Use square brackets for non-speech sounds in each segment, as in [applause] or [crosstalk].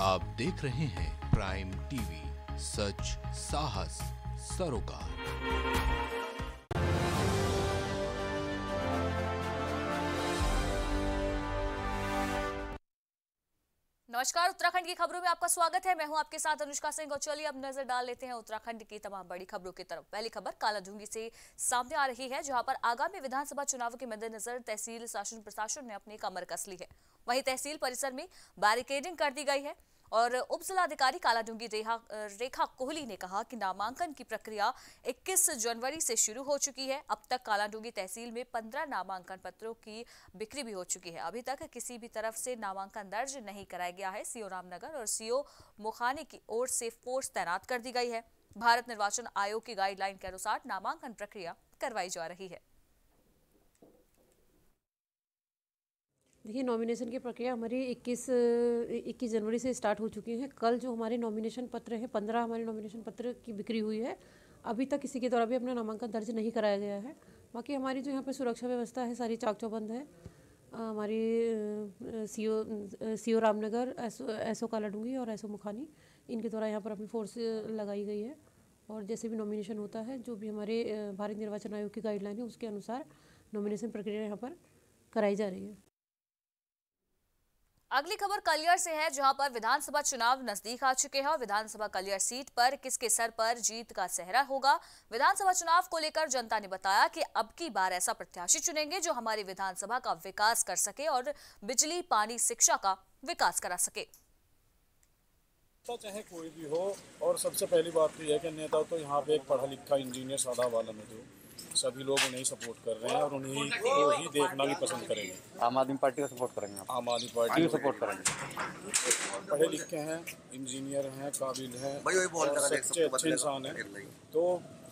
आप देख रहे हैं प्राइम टीवी सच, साहस, सरोकार। नमस्कार, उत्तराखंड की खबरों में आपका स्वागत है। मैं हूँ आपके साथ अनुष्का सिंह और चलिए अब नज़र डाल लेते हैं उत्तराखंड की तमाम बड़ी खबरों की तरफ़। पहली खबर कालाढूँगी से सामने आ रही है, जहाँ पर आगामी विधानसभा चुनाव के मद्देनजर तहसील शासन प्रशासन ने अपनी कमर कस ली है। वहीं तहसील परिसर में बैरिकेडिंग कर दी गई है। और उप जिलाधिकारी कालाडूँगी रेखा रेखा कोहली ने कहा कि नामांकन की प्रक्रिया 21 जनवरी से शुरू हो चुकी है। अब तक कालाडूँगी तहसील में 15 नामांकन पत्रों की बिक्री भी हो चुकी है। अभी तक किसी भी तरफ़ से नामांकन दर्ज नहीं कराया गया है। सीओ रामनगर और सीओ मुखानी की ओर से फोर्स तैनात कर दी गई है। भारत निर्वाचन आयोग की गाइडलाइन के अनुसार नामांकन प्रक्रिया करवाई जा रही है। देखिए नॉमिनेशन की प्रक्रिया हमारी 21 21 जनवरी से स्टार्ट हो चुकी है। कल जो हमारे नॉमिनेशन पत्र है, पंद्रह हमारे नॉमिनेशन पत्र की बिक्री हुई है, अभी तक किसी के द्वारा भी अपना नामांकन दर्ज नहीं कराया गया है। बाकी हमारी जो यहाँ पर सुरक्षा व्यवस्था है, सारी चाक चौबंद है हमारी C O C O Ramnagar S O कालाडूँगी और एस ओ मुखानी, इनके द्वारा यहाँ पर अपनी फोर्स लगाई गई है। और जैसे भी नॉमिनेशन होता है, जो भी हमारे भारत निर्वाचन आयोग की गाइडलाइन है, उसके अनुसार नॉमिनेशन प्रक्रिया यहाँ पर कराई जा रही है। अगली खबर कलियर से है, जहाँ पर विधानसभा चुनाव नज़दीक आ चुके हैं और विधानसभा कलियर सीट पर किसके सर पर जीत का सहरा होगा। विधानसभा चुनाव को लेकर जनता ने बताया कि अब की बार ऐसा प्रत्याशी चुनेंगे जो हमारी विधानसभा का विकास कर सके और बिजली, पानी, शिक्षा का विकास करा सके। तो चाहे कोई भी हो, और सबसे पहली बात तो यह है कि नेता तो यहाँ पे एक पढ़ा लिखा इंजीनियर सादा वाला में जो सभी लोग उन्हें सपोर्ट कर रहे हैं और उन्हीं को ही देखना भी पसंद करेंगे। आम आदमी पार्टी को सपोर्ट करेंगे आम आदमी पार्टी को सपोर्ट करेंगे। पढ़े लिखे हैं इंजीनियर हैं काबिल हैं सच्चे अच्छे इंसान हैं। तो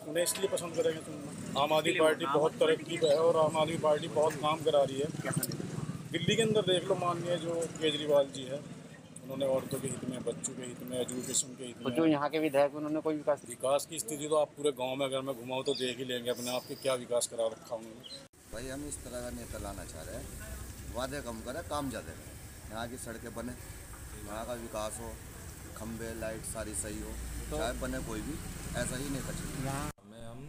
उन्हें इसलिए पसंद करेंगे तुम आम आदमी पार्टी बहुत तरक्की है और आम आदमी पार्टी बहुत काम करा रही है। दिल्ली के अंदर देख लो माननीय जो केजरीवाल जी है उन्होंने औरतों के हित में बच्चों के हित में एजुकेशन के हित तो में। जो यहाँ के विधायक उन्होंने कोई विकास विकास की स्थिति तो आप पूरे गाँव में अगर मैं घुमाऊँ तो देख ही लेंगे अपने आप के क्या विकास करा रखा उन्होंने। भाई हम इस तरह का नेता लाना चाह रहे हैं। वादे कम करें काम ज़्यादा करें। यहाँ की सड़कें बने यहाँ का विकास हो खंबे लाइट सारी सही हो चाहे बने कोई भी ऐसा ही नेता कर में हम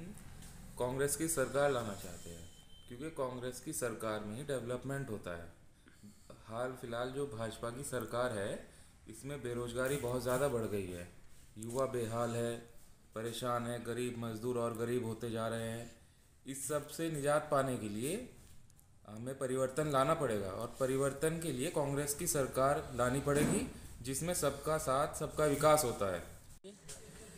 कांग्रेस की सरकार लाना चाहते हैं क्योंकि कांग्रेस की सरकार में ही डेवलपमेंट होता है। हाल फ़िलहाल जो भाजपा की सरकार है, इसमें बेरोजगारी बहुत ज़्यादा बढ़ गई है। युवा बेहाल है, परेशान है, गरीब मजदूर और गरीब होते जा रहे हैं। इस सबसे निजात पाने के लिए हमें परिवर्तन लाना पड़ेगा और परिवर्तन के लिए कांग्रेस की सरकार लानी पड़ेगी, जिसमें सबका साथ, सबका विकास होता है।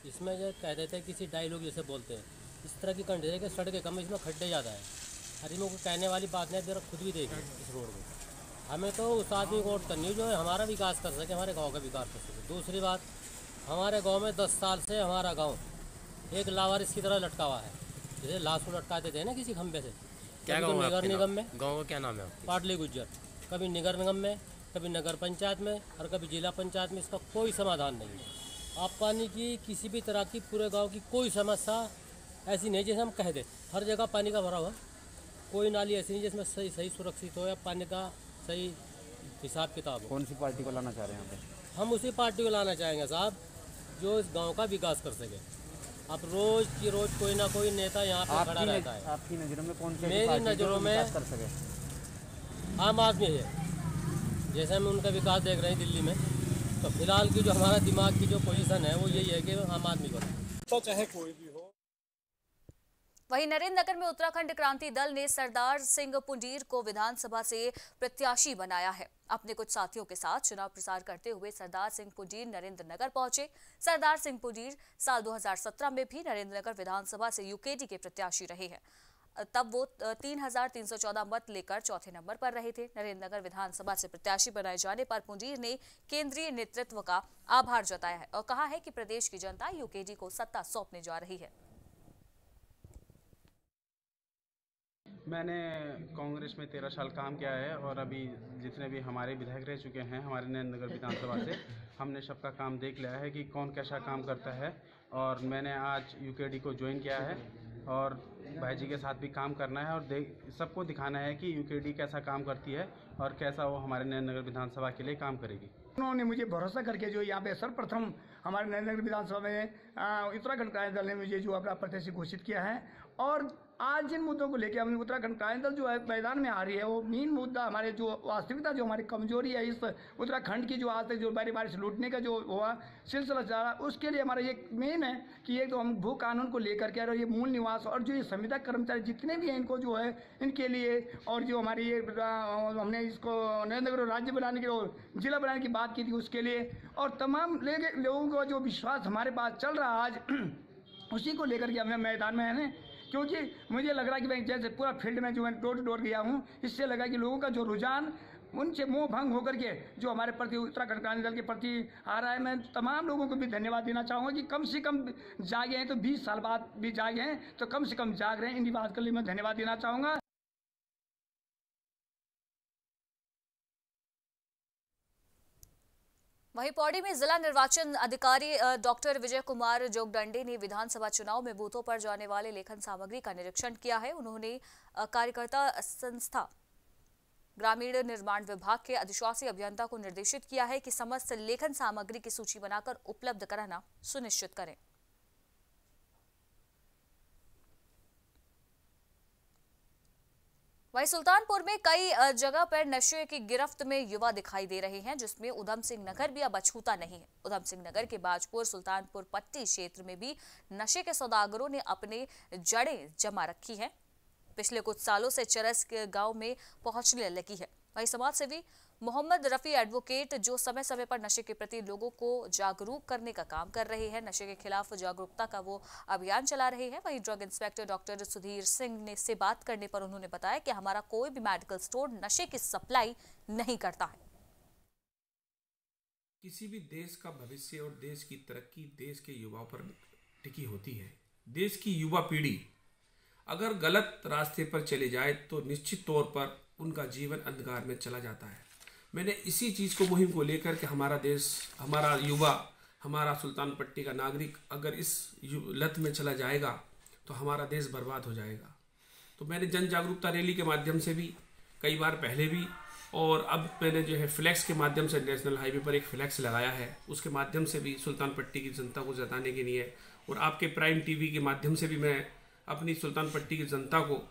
इसमें जो कह देते हैं, किसी डायलॉग जैसे बोलते हैं, इस तरह की कंडीशन कि सड़कें कम इसमें खड्डे ज़्यादा है। अरे मेरे को कहने वाली बात नहीं, जरा खुद भी देखें इस रोड को। हमें तो उस आदमी को वोट करनी है जो हमारा विकास कर सके हमारे गाँव का विकास कर सके। दूसरी बात हमारे गाँव में दस साल से हमारा गाँव एक लावारिस की तरह लटका हुआ है। जैसे लाश को लटका देते हैं ना किसी खंबे से? क्या गाँव तो नगर निगम में। गाँव का क्या नाम है पाटली गुज्जर। कभी नगर निगम में कभी नगर पंचायत में और कभी जिला पंचायत में इसका कोई समाधान नहीं है। आप पानी की किसी भी तरह की पूरे गाँव की कोई समस्या ऐसी नहीं जैसे हम कह दें। हर जगह पानी का भरा हुआ। कोई नाली ऐसी नहीं जिसमें सही सही सुरक्षित हो या पानी का सही हिसाब किताब हो। कौन सी पार्टी को लाना चाह रहे हैं यहाँ पे हम उसी पार्टी को लाना चाहेंगे साहब जो इस गाँव का विकास कर सके। अब रोज की रोज कोई ना कोई नेता यहाँ पे खड़ा रहता है। आपकी नज़रों में कौन सी मेरी नज़रों में- कर सके? आम आदमी है। जैसे हम उनका विकास देख रहे हैं दिल्ली में तो फ़िलहाल की जो हमारा दिमाग की जो पोजीशन है वो यही है कि आम आदमी को तो चाहे कोई भी हो। वहीं नरेंद्र नगर में उत्तराखंड क्रांति दल ने सरदार सिंह पुंजीर को विधानसभा से प्रत्याशी बनाया है। अपने कुछ साथियों के साथ चुनाव प्रचार करते हुए सरदार सिंह पुंजीर नरेंद्र नगर पहुँचे। सरदार सिंह पुंजीर साल 2017 में भी नरेंद्र नगर विधानसभा से यूकेडी के प्रत्याशी रहे हैं। तब वो तीन हज़ार तीन सौ चौदह मत लेकर चौथे नंबर पर रहे थे। नरेंद्र नगर विधानसभा से प्रत्याशी बनाए जाने पर पुंजीर ने केंद्रीय नेतृत्व का आभार जताया है और कहा है कि प्रदेश की जनता यूकेडी को सत्ता सौंपने जा रही है। मैंने कांग्रेस में तेरह साल काम किया है और अभी जितने भी हमारे विधायक रह चुके हैं, हमारे नरेंद्र नगर विधानसभा से, हमने सबका काम देख लिया है कि कौन कैसा काम करता है। और मैंने आज यूकेडी को ज्वाइन किया है और भाई जी के साथ भी काम करना है और देख सबको दिखाना है कि यूकेडी कैसा काम करती है और कैसा वो हमारे नए नगर विधानसभा के लिए काम करेगी। उन्होंने मुझे भरोसा करके जो यहाँ पे सर्वप्रथम हमारे नरेंद्र विधानसभा में उत्तराखंड क्रांति दल ने मुझे जो अपना प्रत्याशी घोषित किया है और आज जिन मुद्दों को लेकर हम उत्तराखंड क्रांति दल जो है, मैदान में आ रही है, वो मेन मुद्दा हमारे जो वास्तविकता, जो हमारी कमज़ोरी है इस उत्तराखंड की जो आज तक जो बारी बारिश लूटने का जो हुआ, सिलसिला चल रहा, उसके लिए हमारा ये मेन है कि एक तो हम भू कानून को लेकर के और ये मूल निवास और जो ये संविदा कर्मचारी जितने भी हैं, इनको जो है, इनके लिए और जो हमारी ये हमने इसको नरेंद्र राज्य बनाने के जिला बनाने की बात की थी, उसके लिए और तमाम लोगों का जो विश्वास हमारे पास चल रहा आज, [clears throat] उसी को लेकर के हमें मैदान में है। ना क्योंकि मुझे लग रहा है कि मैं जैसे पूरा फ़ील्ड में जो है डोर टू डोर गया हूँ। इससे लगा कि लोगों का जो रुझान, उनसे मोह भंग होकर के जो हमारे प्रति उत्तराखंड क्रांति दल के प्रति आ रहा है, मैं तमाम लोगों को भी धन्यवाद देना चाहूँगा कि कम से कम जागे हैं तो 20 साल बाद भी जागे हैं तो कम से कम जाग रहे हैं। इन बात के लिए मैं धन्यवाद देना चाहूँगा। वहीं पौड़ी में जिला निर्वाचन अधिकारी डॉक्टर विजय कुमार जोगडंडे ने विधानसभा चुनाव में बूथों पर जाने वाले लेखन सामग्री का निरीक्षण किया है। उन्होंने कार्यकर्ता संस्था, ग्रामीण निर्माण विभाग के अधिशासी अभियंता को निर्देशित किया है कि समस्त लेखन सामग्री की सूची बनाकर उपलब्ध कराना सुनिश्चित करें। वहीं सुल्तानपुर में कई जगह पर नशे की गिरफ्त में युवा दिखाई दे रहे हैं, जिसमें उधम सिंह नगर भी अब अछूता नहीं है। उधम सिंह नगर के बाजपुर, सुल्तानपुर पट्टी क्षेत्र में भी नशे के सौदागरों ने अपने जड़ें जमा रखी हैं। पिछले कुछ सालों से चरस के गाँव में पहुँचने लगी है। वही समाज सेवी मोहम्मद रफी एडवोकेट जो समय समय पर नशे के प्रति लोगों को जागरूक करने का काम कर रहे हैं, नशे के खिलाफ जागरूकता का वो अभियान चला रहे हैं। वहीं drug inspector doctor Sudhir Singh ने से बात करने पर उन्होंने बताया कि हमारा कोई भी मेडिकल स्टोर नशे की सप्लाई नहीं करता है। किसी भी देश का भविष्य और देश की तरक्की देश के युवाओं पर टिकी होती है। देश की युवा पीढ़ी अगर गलत रास्ते पर चले जाए तो निश्चित तौर पर उनका जीवन अंधकार में चला जाता है। मैंने इसी चीज़ को मुहिम को लेकर के हमारा देश, हमारा युवा, हमारा सुल्तान पट्टी का नागरिक अगर इस लत में चला जाएगा तो हमारा देश बर्बाद हो जाएगा। तो मैंने जन जागरूकता रैली के माध्यम से भी, कई बार पहले भी, और अब मैंने जो है फ्लैक्स के माध्यम से, नेशनल हाईवे पर एक फ्लैक्स लगाया है। उसके माध्यम से भी सुल्तान पट्टी की जनता को जताने के लिए, और आपके प्राइम टीवी के माध्यम से भी मैं अपनी सुल्तान पट्टी की जनता को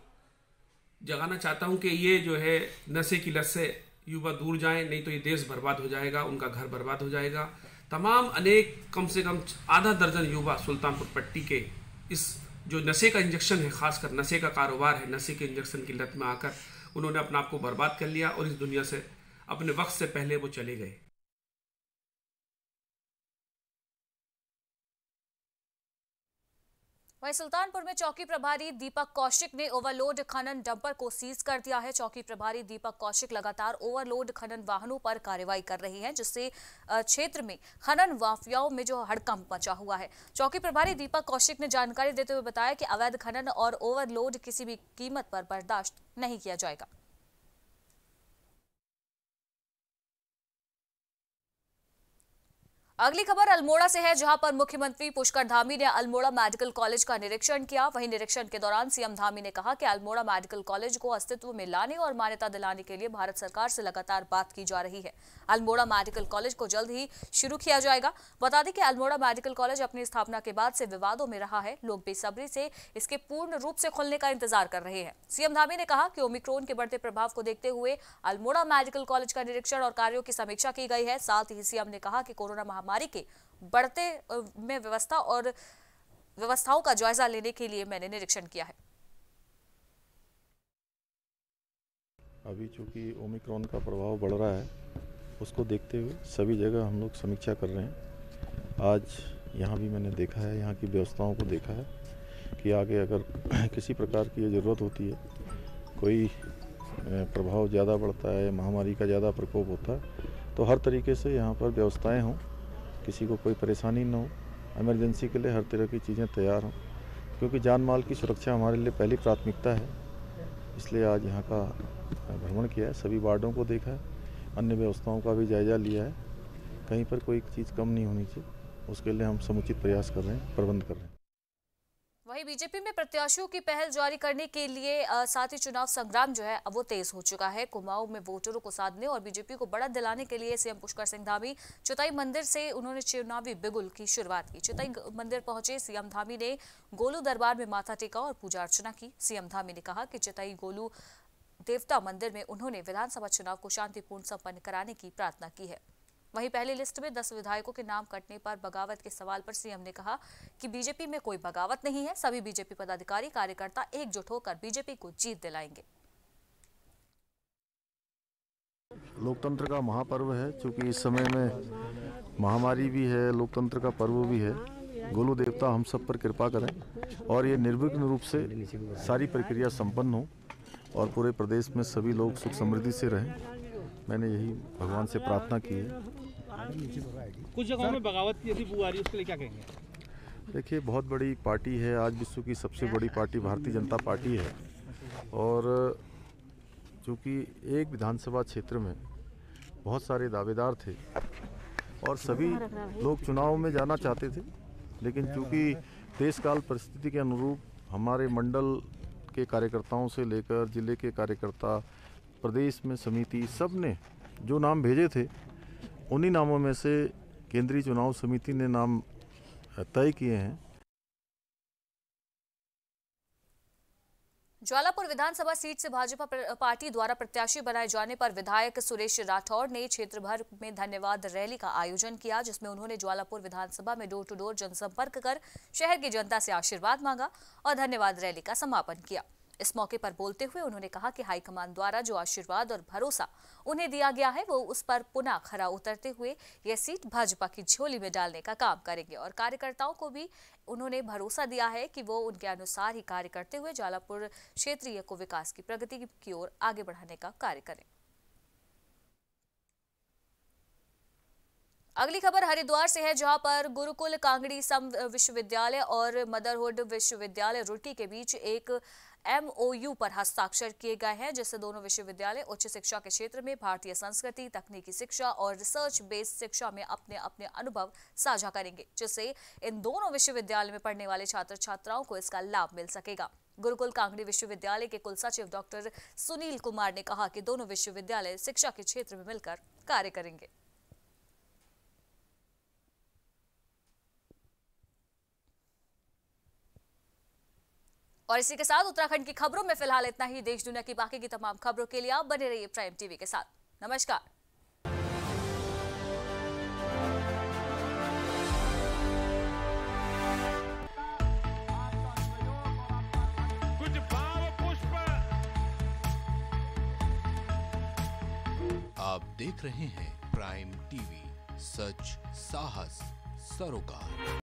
जगाना चाहता हूँ कि ये जो है नशे की लत से युवा दूर जाएँ, नहीं तो ये देश बर्बाद हो जाएगा, उनका घर बर्बाद हो जाएगा। तमाम अनेक, कम से कम आधा दर्जन युवा सुल्तानपुर पट्टी के इस जो नशे का इंजेक्शन है, खासकर नशे का कारोबार है, नशे के इंजेक्शन की लत में आकर उन्होंने अपने आप को बर्बाद कर लिया और इस दुनिया से, अपने वक्त से पहले वो चले गए। वहीं सुल्तानपुर में चौकी प्रभारी दीपक कौशिक ने ओवरलोड खनन डंपर को सीज कर दिया है। चौकी प्रभारी दीपक कौशिक लगातार ओवरलोड खनन वाहनों पर कार्रवाई कर रही हैं, जिससे क्षेत्र में खनन वाफियाओं में जो हड़कंप मचा हुआ है। चौकी प्रभारी दीपक कौशिक ने जानकारी देते हुए बताया कि अवैध खनन और ओवरलोड किसी भी कीमत पर बर्दाश्त नहीं किया जाएगा। अगली खबर अल्मोड़ा से है, जहाँ पर मुख्यमंत्री पुष्कर धामी ने अल्मोड़ा मेडिकल कॉलेज का निरीक्षण किया। वहीं निरीक्षण के दौरान सीएम धामी ने कहा कि अल्मोड़ा मेडिकल कॉलेज को अस्तित्व में लाने और मान्यता दिलाने के लिए भारत सरकार से लगातार बात की जा रही है। अल्मोड़ा मेडिकल कॉलेज को जल्द ही शुरू किया जाएगा। बता दें कि अल्मोड़ा मेडिकल कॉलेज अपनी स्थापना के बाद से विवादों में रहा है। लोग बेसब्री से इसके पूर्ण रूप से खुलने का इंतज़ार कर रहे हैं। सीएम धामी ने कहा कि ओमिक्रोन के बढ़ते प्रभाव को देखते हुए अल्मोड़ा मेडिकल कॉलेज का निरीक्षण और कार्यो की समीक्षा की गई है। साथ ही सीएम ने कहा कि कोरोना महामारी के बढ़ते में व्यवस्था और व्यवस्थाओं का जायजा लेने के लिए मैंने निरीक्षण किया है। अभी चूँकि ओमिक्रॉन का प्रभाव बढ़ रहा है, उसको देखते हुए सभी जगह हम लोग समीक्षा कर रहे हैं। आज यहाँ भी मैंने देखा है, यहाँ की व्यवस्थाओं को देखा है कि आगे अगर [clears throat] किसी प्रकार की ज़रूरत होती है, कोई प्रभाव ज़्यादा बढ़ता है महामारी का ज़्यादा प्रकोप होता है तो हर तरीके से यहाँ पर व्यवस्थाएँ हों। किसी को कोई परेशानी ना हो एमरजेंसी के लिए हर तरह की चीज़ें तैयार हों, क्योंकि जान माल की सुरक्षा हमारे लिए पहली प्राथमिकता है। इसलिए आज यहाँ का भ्रमण किया है, सभी वार्डों को देखा है, अन्य व्यवस्थाओं का भी जायजा लिया है। कहीं पर कोई चीज़ कम नहीं होनी चाहिए, उसके लिए हम समुचित प्रयास कर रहे हैं, प्रबंध कर रहे हैं। वहीं बीजेपी में प्रत्याशियों की पहल जारी करने के लिए साथ ही चुनाव संग्राम जो है, अब वो तेज हो चुका है। कुमाऊं में वोटरों को साधने और बीजेपी को बड़ा दिलाने के लिए सीएम पुष्कर सिंह धामी चुताई मंदिर से उन्होंने चुनावी बिगुल की शुरुआत की। चुताई मंदिर पहुँचे सीएम धामी ने गोलू दरबार में माथा टेका और पूजा अर्चना की। सीएम धामी ने कहा कि चिताई गोलू देवता मंदिर में उन्होंने विधानसभा चुनाव को शांतिपूर्ण संपन्न कराने की प्रार्थना की है। वहीं पहली लिस्ट में 10 विधायकों के नाम कटने पर बगावत के सवाल पर सीएम ने कहा कि बीजेपी में कोई बगावत नहीं है। सभी बीजेपी पदाधिकारी, कार्यकर्ता एकजुट होकर बीजेपी को जीत दिलाएँगे। लोकतंत्र का महापर्व है क्योंकि इस समय में महामारी भी है, लोकतंत्र का पर्व भी है। गोलू देवता, हम सब पर कृपा करें और ये निर्विघ्न रूप से सारी प्रक्रिया संपन्न हो और पूरे प्रदेश में सभी लोग सुख समृद्धि से रहें। मैंने यही भगवान से प्रार्थना की है। कुछ जगहों में बगावत की यदि बुआ रही है उसके लिए क्या कहेंगे? देखिए, बहुत बड़ी पार्टी है आज विश्व की सबसे बड़ी पार्टी, भारतीय जनता पार्टी है। और चूँकि एक विधानसभा क्षेत्र में बहुत सारे दावेदार थे और सभी लोग चुनाव में जाना चाहते थे, लेकिन चूँकि देश काल परिस्थिति के अनुरूप हमारे मंडल के कार्यकर्ताओं से लेकर ज़िले के कार्यकर्ता, प्रदेश में समिति सबने जो नाम भेजे थे उन्हीं नामों में से केंद्रीय चुनाव समिति ने नाम तय किए हैं। ज्वालापुर विधानसभा सीट से भाजपा पार्टी द्वारा प्रत्याशी बनाए जाने पर विधायक सुरेश राठौर ने क्षेत्र भर में धन्यवाद रैली का आयोजन किया, जिसमें उन्होंने ज्वालापुर विधानसभा में डोर टू डोर जनसंपर्क कर शहर की जनता से आशीर्वाद मांगा और धन्यवाद रैली का समापन किया। इस मौके पर बोलते हुए उन्होंने कहा कि हाईकमान द्वारा जो आशीर्वाद और भरोसा उन्हें दिया गया है, वो उस पर पुनः खरा उतरते हुए यह सीट भाजपा की झोली में डालने का काम करेंगे। और कार्यकर्ताओं को भी उन्होंने भरोसा दिया है कि वो उनके अनुसार ही कार्य करते हुए जालापुर क्षेत्रीय को विकास की प्रगति की ओर आगे बढ़ाने का कार्य करें। अगली खबर हरिद्वार से है, जहाँ पर गुरुकुल कांगड़ी सम विश्वविद्यालय और मदरहुड विश्वविद्यालय रुटी के बीच एक एमओयू पर हस्ताक्षर किए गए हैं, जिससे दोनों विश्वविद्यालय उच्च शिक्षा के क्षेत्र में भारतीय संस्कृति, तकनीकी शिक्षा और रिसर्च बेस्ड शिक्षा में अपने अपने अनुभव साझा करेंगे, जिससे इन दोनों विश्वविद्यालय में पढ़ने वाले छात्र छात्राओं को इसका लाभ मिल सकेगा। गुरुकुल कांगड़ी विश्वविद्यालय के कुल सचिव डॉक्टर सुनील कुमार ने कहा कि दोनों विश्वविद्यालय शिक्षा के क्षेत्र में मिलकर कार्य करेंगे। और इसी के साथ उत्तराखंड की खबरों में फ़िलहाल इतना ही। देश दुनिया की बाकी की तमाम खबरों के लिए आप बने रहिए प्राइम टीवी के साथ। नमस्कार। आप देख रहे हैं प्राइम टीवी सच साहस सरोकार।